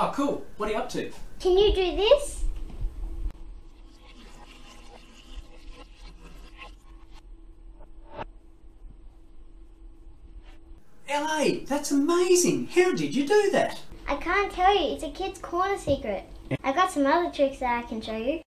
Oh, cool. What are you up to? Can you do this? LA, that's amazing. How did you do that? I can't tell you. It's a kid's corner secret. I've got some other tricks that I can show you.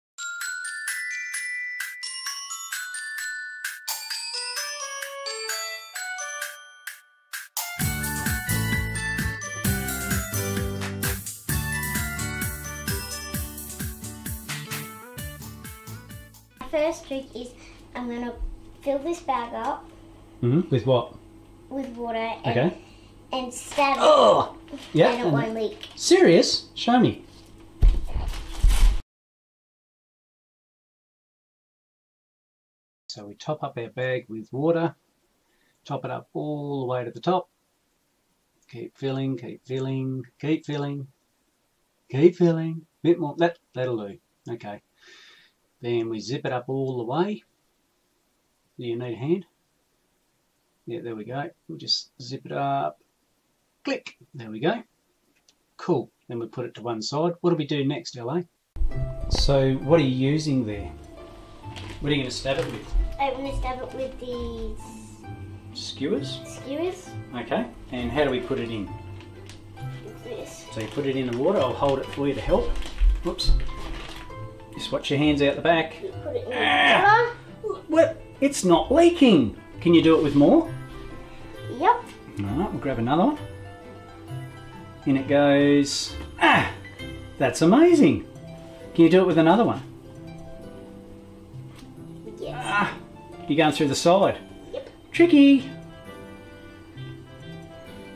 First trick is I'm going to fill this bag up Mm-hmm. With what? with water and, Okay. and stab it Oh! Yeah. and it won't leak. Serious? Show me. So we top up our bag with water, top it up all the way to the top. Keep filling, keep filling, keep filling, keep filling. Bit more. That that'll do. Okay. Then we zip it up all the way. Do you need a hand? Yeah, there we go. We'll just zip it up. Click. There we go. Cool. Then we put it to one side. What do we do next, LA? So, what are you using there? What are you going to stab it with? I'm going to stab it with these Skewers? skewers. Okay. And how do we put it in? This. So you put it in the water. I'll hold it for you to help. Whoops. Just watch your hands out the back. Put it in Ah. It's not leaking. Can you do it with more? Yep. Alright, we'll grab another one. In it goes. Ah! That's amazing. Can you do it with another one? Yes. Ah! You're going through the side. Yep. Tricky!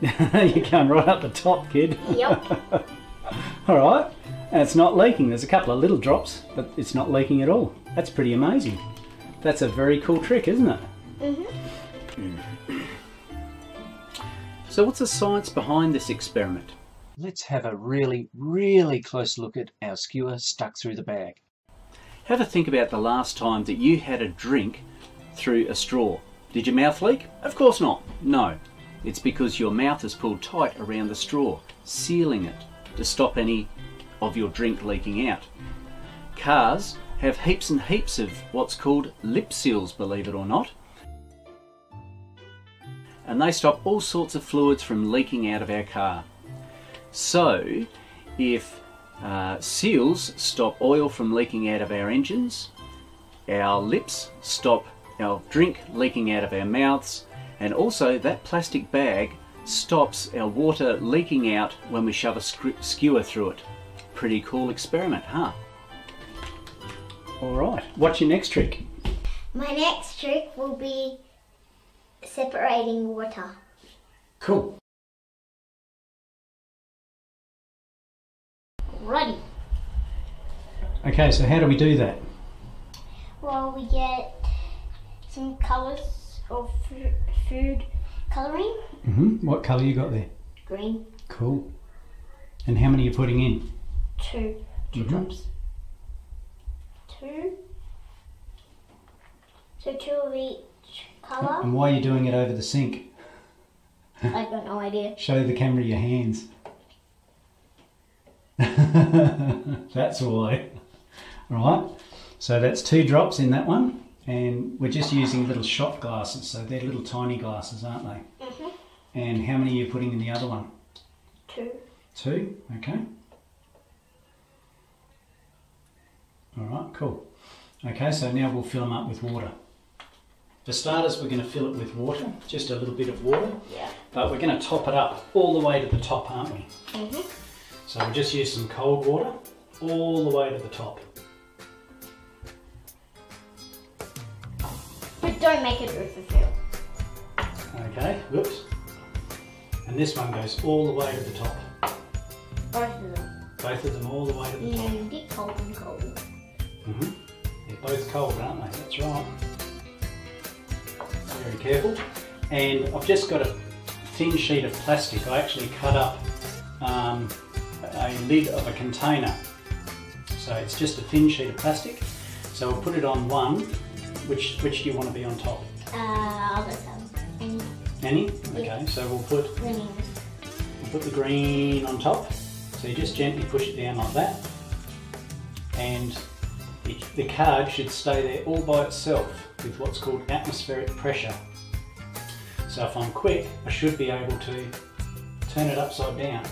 You're going right up the top, kid. Yep. Alright. And it's not leaking. There's a couple of little drops, but it's not leaking at all. That's pretty amazing. That's a very cool trick, isn't it? Mhm. So, what's the science behind this experiment? Let's have a really, really close look at our skewer stuck through the bag. Have a think about the last time that you had a drink through a straw. Did your mouth leak? Of course not. No. It's because your mouth is pulled tight around the straw, sealing it to stop any of your drink leaking out. Cars have heaps and heaps of what's called lip seals, believe it or not and they stop all sorts of fluids from leaking out of our car. So, if uh, seals stop oil from leaking out of our engines, our lips stop our drink leaking out of our mouths, and also that plastic bag stops our water leaking out when we shove a skewer through it. Pretty cool experiment, huh? Alright, what's your next trick? My next trick will be separating water. Cool. Ready. Okay, so how do we do that? Well, we get some colours of food colouring. Mm-hmm. What colour you got there? Green. Cool. And how many are you putting in? Two. 2 Mhm. drops. Two. So two of each colour. And why are you doing it over the sink? I've got no idea. Show the camera your hands. that's why. Right. So that's two drops in that one, and we're just using little shot glasses. So they're little tiny glasses, aren't they? Mhm. And how many are you putting in the other one? Two. Two. Okay. All right. Cool. Okay. So now we'll fill them up with water. For starters, we're going to fill it with water, just a little bit of water. Yeah. But we're going to top it up all the way to the top, aren't we? Mhm. So we'll just use some cold water all the way to the top. But don't make it overfill. Okay, whoops. And this one goes all the way to the top. Both of them. Both of them all the way to the top. And get cold and cold. Hmm They're both cold, aren't they? That's right. Very careful. And I've just got a thin sheet of plastic. I actually cut up um, a lid of a container. So it's just a thin sheet of plastic. So we'll put it on one. Which which do you want to be on top? Uh, I'll go Any? Okay, so we'll put green. we'll put the green on top. So you just gently push it down like that, and the card should stay there all by itself with what's called atmospheric pressure. So if I'm quick, I should be able to turn it upside down.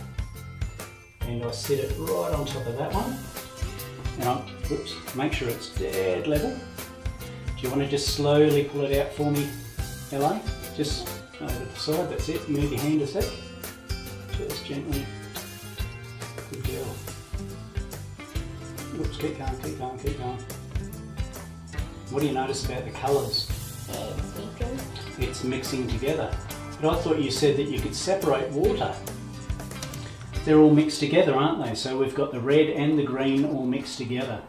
And I set it right on top of that one. And I, oops, make sure it's dead level. Do you want to just slowly pull it out for me, LA? Just over the side, that's it. Move your hand a sec. Just gently. Oops, keep going, keep going, keep going. What do you notice about the colours? It's equal. It's mixing together. But I thought you said that you could separate water. They're all mixed together, aren't they? So we've got the red and the green all mixed together.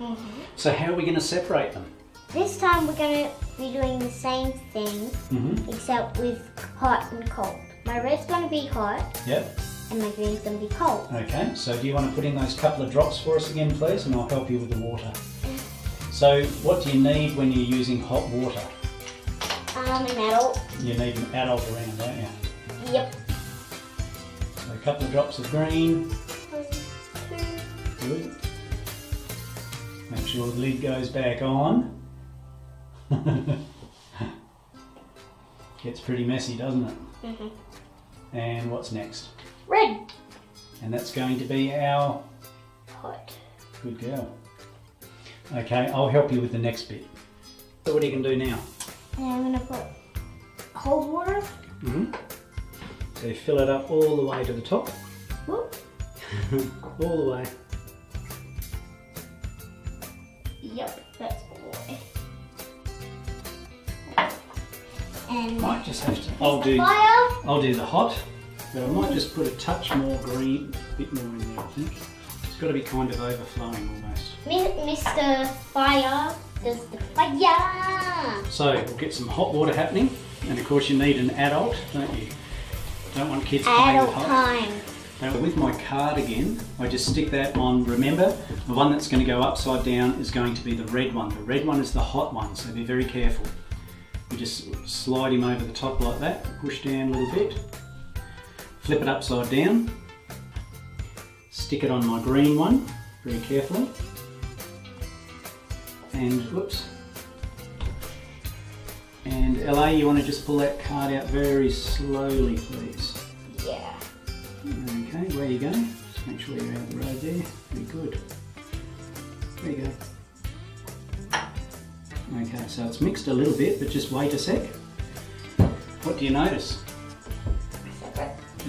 So how are we going to separate them? This time we're going to be doing the same thing, Mm-hmm. except with hot and cold. My red's going to be hot, Yep. And my green's going to be cold. Okay, so do you want to put in those couple of drops for us again, please? And I'll help you with the water. So what do you need when you're using hot water? Um, an adult. You need an adult around, don't you? Yep. So a couple of drops of green. Good. Make sure the lid goes back on. Gets pretty messy, doesn't it? Mhm. And what's next? Red. And that's going to be our Hot. good girl. Okay, I'll help you with the next bit. So what are you going to do now? I'm going to put cold water. Mm-hmm. So you fill it up all the way to the top. Whoop. all the way. Yep, that's all the way. And Might just have to. I'll do. fire. I'll do the hot, but I might just put a touch more green, a bit more in there. I think it's got to be kind of overflowing almost. Mr. Fire does the fire. So we'll get some hot water happening, and of course you need an adult, don't you? Don't want kids playing with hot. time. Now with my card again, I just stick that on. Remember, the one that's going to go upside down is going to be the red one. The red one is the hot one, so be very careful. You just slide him over the top like that, push down a little bit, flip it upside down, stick it on my green one very carefully, and whoops. And LA, you want to just pull that card out very slowly, please. Yeah. Okay, where you go? Just make sure you're out of the road there. Very good. There you go. Okay, so it's mixed a little bit, but just wait a sec. What do you notice?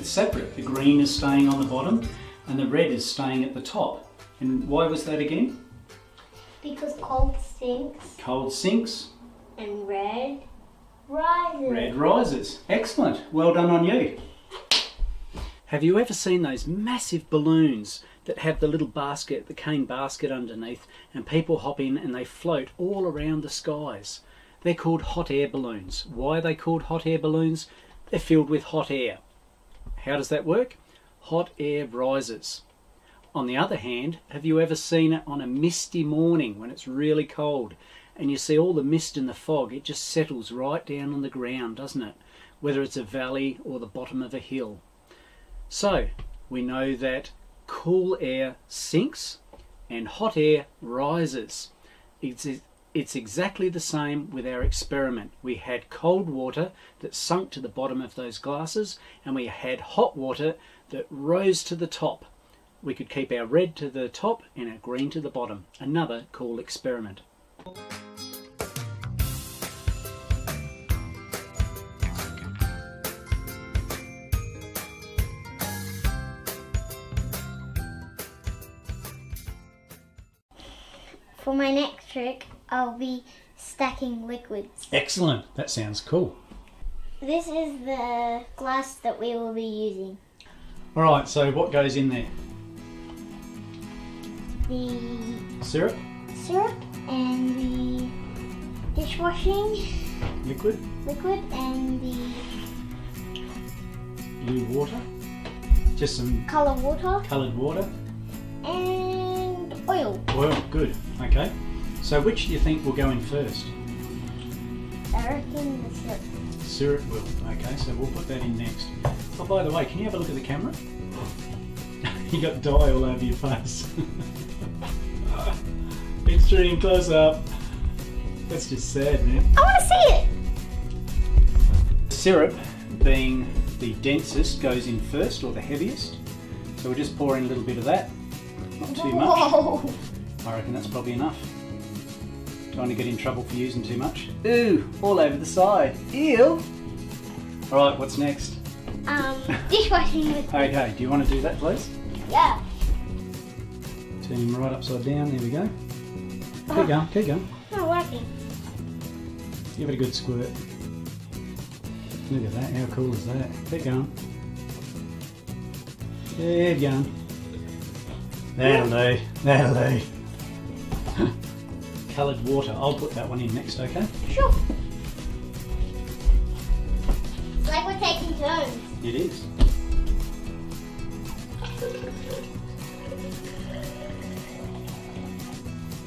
Separate. It's separate. The green is staying on the bottom and the red is staying at the top. And why was that again? Because cold sinks Cold sinks, and red rises. red rises. Excellent. Well done on you. Have you ever seen those massive balloons that have the little basket, the cane basket underneath, and people hop in and they float all around the skies? They're called hot air balloons. Why are they called hot air balloons? They're filled with hot air. How does that work? Hot air rises. On the other hand, have you ever seen it on a misty morning when it's really cold and you see all the mist and the fog? It just settles right down on the ground, doesn't it? Whether it's a valley or the bottom of a hill. So, we know that cool air sinks and hot air rises. It's, it's exactly the same with our experiment. We had cold water that sunk to the bottom of those glasses, and we had hot water that rose to the top. We could keep our red to the top and our green to the bottom. Another cool experiment. For my next trick, I'll be stacking liquids. Excellent. That sounds cool. This is the glass that we will be using. All right. So what goes in there? The Syrup, syrup and the dishwashing liquid, liquid and the blue water, just some colored water coloured water. and oil. Well, good. Okay. So which do you think will go in first? I reckon the syrup. Syrup will. Okay, so we'll put that in next. Oh, by the way, can you have a look at the camera? you got dye all over your face. Extreme close up. That's just sad, man. I want to see it. Syrup, being the densest, goes in first or the heaviest. So we're just pouring a little bit of that. Not too much. Whoa. I reckon that's probably enough. Don't want to get in trouble for using too much. Ooh, all over the side. Ew. All right, what's next? Um, dishwashing liquid. Okay, do you want to do that, please? Yeah. Turn him right upside down. There we go. Keep going, keep going. Not working. Give it a good squirt. Look at that, how cool is that? Keep going. Keep going. That'll do, that'll do. Coloured water, I'll put that one in next, okay? Sure. It's like we're taking turns. It is.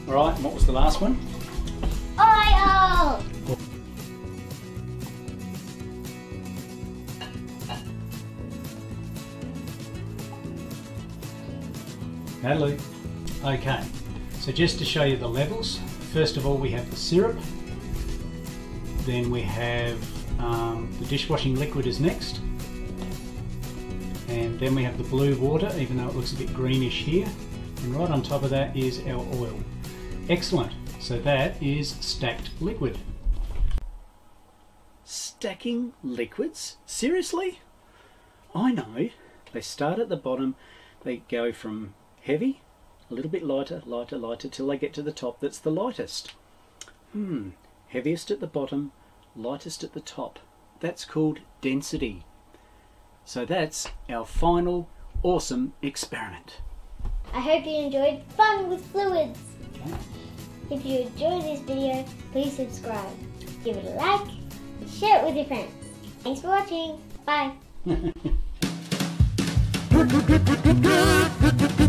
Alright, and what was the last one? Oil. Hello. Okay, so just to show you the levels, first of all we have the syrup, then we have um, the dishwashing liquid is next, and then we have the blue water, even though it looks a bit greenish here, and right on top of that is our oil. Excellent, so that is stacked liquid. Stacking liquids? Seriously? I know. They start at the bottom, they go from heavy, a little bit lighter, lighter, lighter, till they get to the top that's the lightest. Hmm, heaviest at the bottom, lightest at the top. That's called density. So that's our final awesome experiment. I hope you enjoyed fun with fluids. Okay. If you enjoyed this video, please subscribe. Give it a like, share it with your friends. Thanks for watching. Bye.